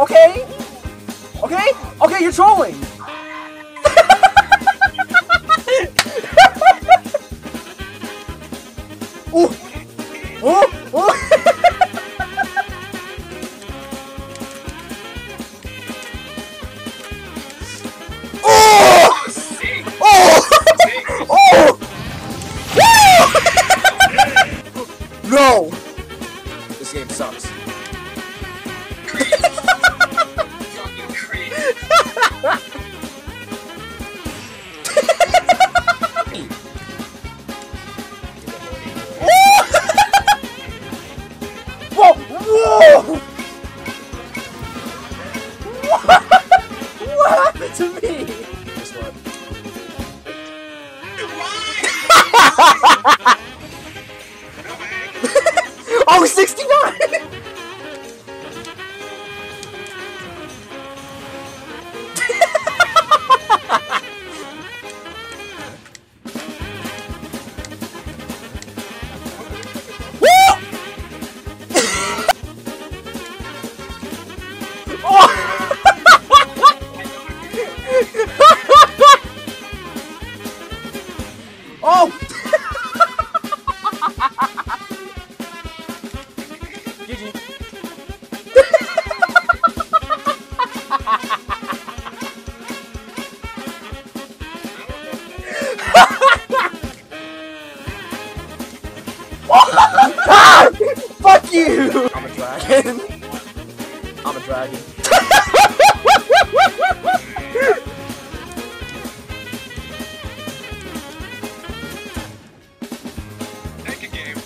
Okay? Okay? Okay, you're trolling! Ooh! Ooh! Ooh! oh! Oh! Oh! No! This game sucks. Whoa! Whoa! What? what happened to me? Guess what? oh, 69! Ah! Fuck you! I'm a dragon. I'm a dragon. Take a game.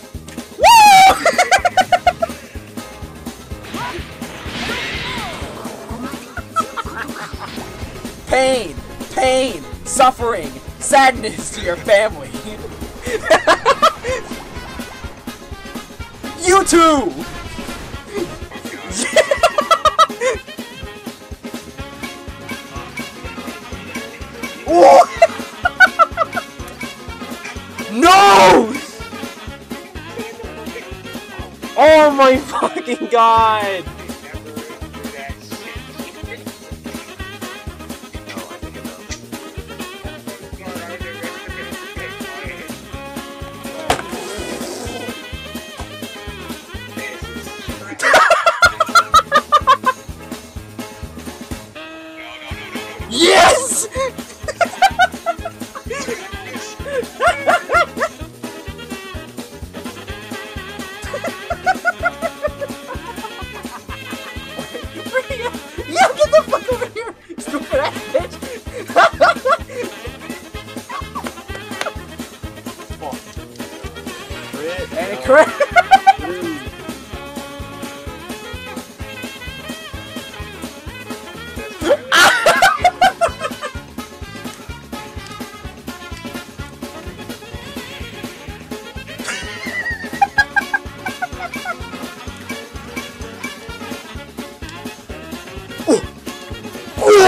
pain, pain, suffering, sadness to your family. you. Whoa! no! Oh my fucking god! Yes! Yeah, get the fuck over here! Stupid ass bitch! and it correct!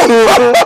Oh,